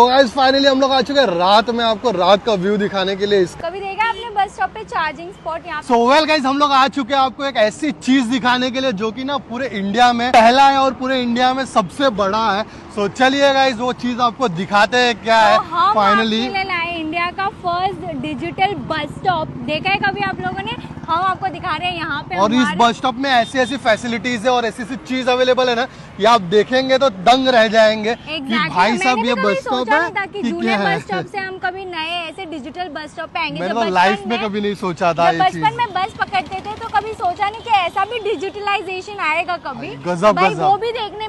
तो guys finally हम लोग आ चुके हैं रात में आपको रात का व्यू दिखाने के लिए कभी देखा आपने बस स्टॉप पे चार्जिंग स्पॉट यहाँ सो वेल गाइस हम लोग आ चुके हैं आपको एक ऐसी चीज़ दिखाने के लिए जो कि ना पूरे इंडिया में पहला है और पूरे इंडिया में सबसे बड़ा है। सो so, चलिए गाइस वो चीज़ आपको दिखाते हैं क्या तो है। फाइनली इंडिया का फ़र्स्ट डिजिटल बस स्टॉप देखा है कभी आप लोगों ने? हम आपको दिखा रहे हैं यहाँ पे और इस बस स्टॉप में ऐसी ऐसी फैसिलिटीज़ है और ऐसी ऐसी चीज़ अवेलेबल है ना कि आप देखेंगे तो दंग रह जाएँगे कि Exactly, भाई साहब ये बस स्टॉप सोचा है कि जूने बस स्टॉप से हम कभी नए ऐसे डिजिटल बस स्टॉप पे आएँगे। मैंने तो लाइफ में कभी नहीं सोचा था ये बचपन में बस पकड़ते थे तो कभी सोचा नहीं कि ऐसा भी डिजिटलाइजेशन आएगा कभी। गजब। वो भी देखने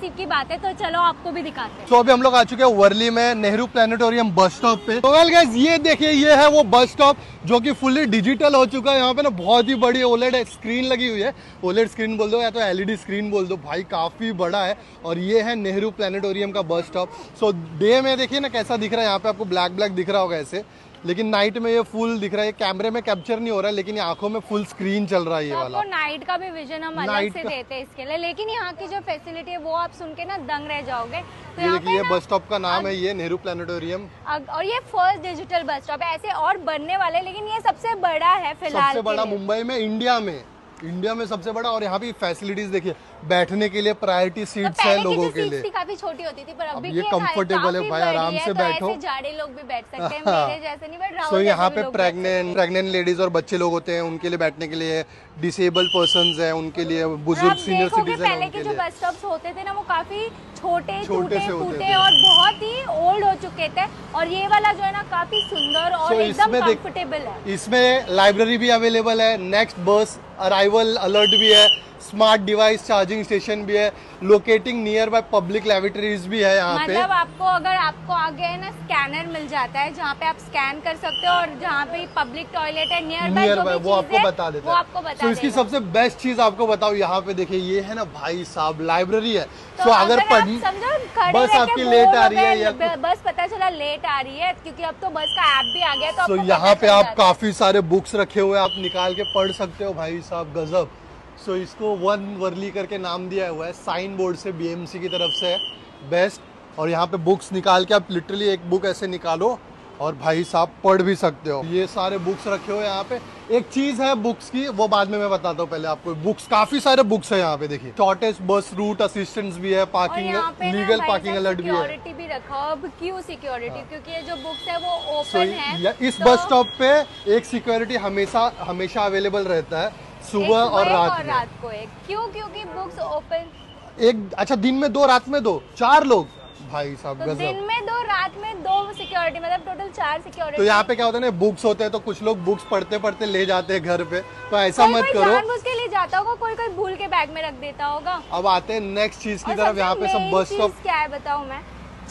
नसीब की बात है तो चलो आपको भी दिखाते हैं। तो अभी हम लोग आ चुके हैं वर्ली में, नेहरू प्लानिटोरियम बस स्टॉप पे। तो वेल गाइस ये देखिए, ये है वो बस स्टॉप जो कि फुल्ली डिजिटल हो चुका है। यहाँ पे ना बहुत ही बड़ी ओलेड स्क्रीन लगी हुई है। ओलेड स्क्रीन बोल दो या तो एलईडी स्क्रीन बोल दो, भाई काफ़ी बड़ा है। और ये है नेहरू प्लानिटोरियम का बस स्टॉप। सो डे में देखिए ना कैसा दिख रहा है, यहाँ पे आपको ब्लैक ब्लैक दिख रहा होगा ऐसे। लेकिन नाइट में ये फुल दिख रहा है। कैमरे में कैप्चर नहीं हो रहा है लेकिन आँखों में फुल स्क्रीन चल रहा है ये वाला। नाइट का भी विजन हम अलग से देते हैं इसके लिए। लेकिन यहाँ की जो फैसिलिटी है वो आप सुन के ना दंग रह जाओगे। तो ये देखिए ये बस स्टॉप का नाम है ये नेहरू प्लानिटोरियम और ये फ़र्स्ट डिजिटल बस स्टॉप है। ऐसे और बनने वाले लेकिन ये सबसे बड़ा है फ़िलहाल सबसे बड़ा मुंबई में इंडिया में। इंडिया में सबसे बड़ा और यहाँ पे फैसिलिटीज़ देखिए बैठने के लिए प्रायोरिटी सीट्स है लोगों के लिए काफ़ी छोटी होती थी पर अब ये की खा- comfortable है भाई, आराम से तो बैठो। जाड़े लोग भी बैठ सकते हैं हाँ। मेरे जैसे नहीं सो यहाँ पे। प्रेग्नेंट प्रेग्नेंट लेडीज़ और बच्चे लोग होते हैं उनके लिए बैठने के लिए डिसेबल पर्सन है उनके लिए बुज़ुर्ग सीनियर सिटीजन पहले के जो बस स्टॉप्स होते थे ना वो काफ़ी छोटे छोटे टूटे और बहुत ही ओल्ड हो चुके थे और ये वाला जो है ना काफ़ी सुंदर और So, एकदम कंफर्टेबल है इसमें लाइब्रेरी भी अवेलेबल है नेक्स्ट बस अराइवल अलर्ट भी है स्मार्ट डिवाइस चार्जिंग स्टेशन भी है locating nearby public laboratories भी है यहाँ पे। मतलब आपको अगर आपको आगे है ना स्कैनर मिल जाता है जहाँ पे आप स्कैन कर सकते हो और जहाँ पे पब्लिक टॉयलेट है नियर बाय नियर बाय वो आपको बता देता वो है। आपको बता So, इसकी सबसे बेस्ट चीज़ आपको बताओ यहाँ पे देखिए ये है ना भाई साहब लाइब्रेरी है। तो अगर पढ़ बस आपकी लेट आ रही है या बस पता चला लेट आ रही है क्योंकि अब तो बस का ऐप भी आ गया तो यहाँ पे आप काफ़ी सारे बुक्स रखे हुए आप निकाल के पढ़ सकते हो भाई साहब गजब। सो इसको वन वर्ली करके नाम दिया हुआ है साइन बोर्ड से बीएमसी की तरफ़ से बेस्ट और यहाँ पे बुक्स निकाल के आप लिटरली एक बुक ऐसे निकालो और भाई साहब पढ़ भी सकते हो। ये सारे बुक्स रखे हुए यहाँ पे। एक चीज़ है बुक्स की वो बाद में मैं बताता हूँ पहले आपको। बुक्स काफ़ी सारे बुक्स है यहाँ पे देखिए। शॉर्टेस्ट बस रूट असिस्टेंस भी है पार्किंग लीगल पार्किंग अलर्ट भी है। भी रखा अब क्यों सिक्योरिटी क्योंकि ये जो बुक्स है वो ओपन है इस तो बस स्टॉप पे एक सिक्योरिटी हमेशा हमेशा अवेलेबल रहता है। सुबह और रात और रात को एक। क्यों? क्योंकि बुक्स ओपन एक अच्छा दिन में दो रात में दो। चार लोग। भाई साहब तो दिन में दो रात में दो सिक्योरिटी मतलब टोटल चार सिक्योरिटी तो यहाँ पे क्या होता है ना बुक्स होते हैं तो कुछ लोग बुक्स पढ़ते पढ़ते ले जाते हैं घर पे। तो ऐसा कोई मत कोई करो। जानबूझ के लिए जाता होगा कोई कोई भूल के बैग में रख देता होगा। अब आते हैं नेक्स्ट चीज़ की तरफ़। यहाँ पे सब बस स्टॉप क्या है बताऊँ मैं?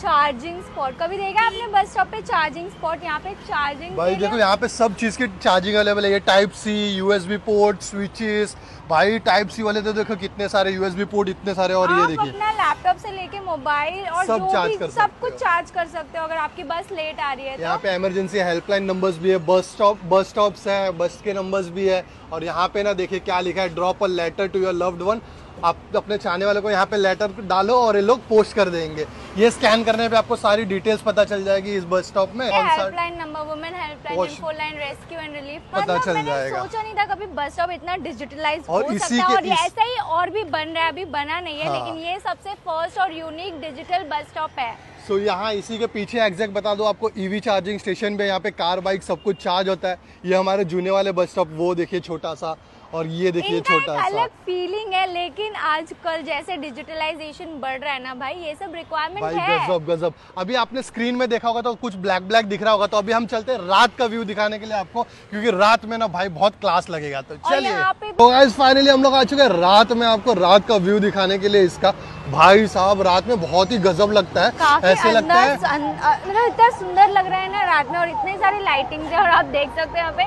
चार्जिंग स्पॉट कभी देखा आपने बस स्टॉप पे चार्जिंग स्पॉट यहाँ पे चार्जिंग भाई देखो यहाँ पे सब चीज़ की चार्जिंग अवेलेबल है। ये type C USB port switches भाई टाइप सी वाले तो देखो कितने सारे यूएसबी पोर्ट इतने सारे और ये देखिए। अपना लैपटॉप से लेके मोबाइल और सब जो चार्ज कर सब कुछ चार्ज कर सकते हो अगर आपकी बस लेट आ रही है यहाँ तो। पे इमरजेंसी हेल्पलाइन नंबर्स भी है बस स्टॉप बस स्टॉप्स है बस के नंबर्स भी है। और यहाँ पे ना देखिए क्या लिखा है drop a letter to your loved one आप अपने चाहने वाले को यहाँ पे लेटर डालो और ये लोग पोस्ट कर देंगे। ये स्कैन करने पे आपको सारी डिटेल्स पता चल जाएगी इस बस स्टॉप में। Helpline number women helpline line rescue and relief पता मतलब चल जाएगा। सोचा नहीं था कभी बस स्टॉप इतना डिजिटलाइज हो और सकता इसी है के और इस- ऐसा ही और भी बन रहा है अभी बना नहीं है हाँ। लेकिन ये सबसे फ़र्स्ट और यूनिक डिजिटल बस स्टॉप है। सो यहाँ इसी के पीछे एग्जैक्ट बता दो आपको ईवी चार्जिंग स्टेशन पे यहाँ पे कार बाइक सब कुछ चार्ज होता है। ये हमारे जूने वाले बस स्टॉप वो देखिए छोटा सा। और ये देखिए छोटा सा। अलग फीलिंग है लेकिन आजकल जैसे डिजिटलाइजेशन बढ़ रहा है ना भाई ये सब रिक्वायरमेंट भाई है। गजब गजब। अभी आपने स्क्रीन में देखा होगा तो कुछ ब्लैक ब्लैक दिख रहा होगा तो अभी हम चलते हैं रात का व्यू दिखाने के लिए आपको क्योंकि रात में ना भाई बहुत क्लास लगेगा। तो चलिए। तो गाइस फाइनली हम लोग आ चुके हैं रात में आपको रात का व्यू दिखाने के लिए इसका। भाई साहब रात में बहुत ही गजब लगता है। ऐसे लगता है। अं- मतलब इतना सुंदर लग रहा है ना रात में और इतने सारे लाइटिंग है और आप देख सकते हैं यहाँ पे।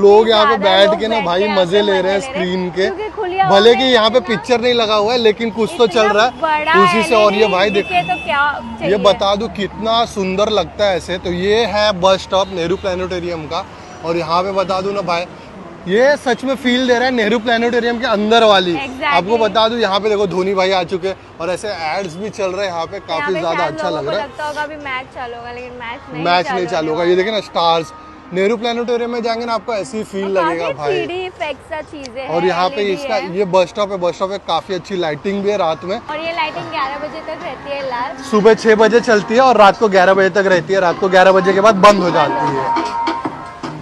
लोग यहाँ पे बैठ के ना भाई मज़े ले रहे हैं स्क्रीन के। भले कि यहाँ पे पिक्चर नहीं लगा हुआ है लेकिन कुछ तो चल रहा है। उसी से और ये भाई देख तो क्या ये बता दू कितना सुंदर लगता है ऐसे। तो ये है बस स्टॉप नेहरू प्लानिटोरियम का। और यहाँ पे बता दू ना भाई ये सच में फील दे रहा है नेहरू प्लानिटोरियम के अंदर वाली। Exactly. आपको बता दूँ यहाँ पे देखो धोनी भाई आ चुके हैं और ऐसे एड्स भी चल रहे हैं यहाँ पे। काफ़ी ज़्यादा अच्छा लग रहा है। लगता होगा अभी मैच चालू होगा लेकिन मैच नहीं मैच नहीं चालू होगा। ये देखे ना स्टार्स नेहरू प्लानिटोरियम में जाएँगे ना आपको ऐसी ही फील लगेगा भाई। 3D इफेक्ट्स सा चीज़ें और यहाँ पे इसका ये बस स्टॉप है बस स्टॉप पे काफ़ी अच्छी लाइटिंग भी है रात में। और ये लाइटिंग 11 बजे तक रहती है लास्ट सुबह छह बजे चलती है और रात को ग्यारह बजे तक रहती है। रात को ग्यारह बजे के बाद बंद हो जाती है।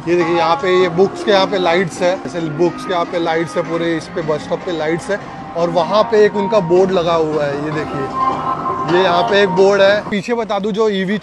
ये देखिए यहाँ पे ये बुक्स के यहाँ पे लाइट्स है। जैसे बुक्स के यहाँ पे लाइट्स है पूरे इस पे बस स्टॉप पे लाइट्स है। और वहाँ पे एक उनका बोर्ड लगा हुआ है ये देखिए। ये यहाँ पे एक बोर्ड है। पीछे बता दूँ जो ईवी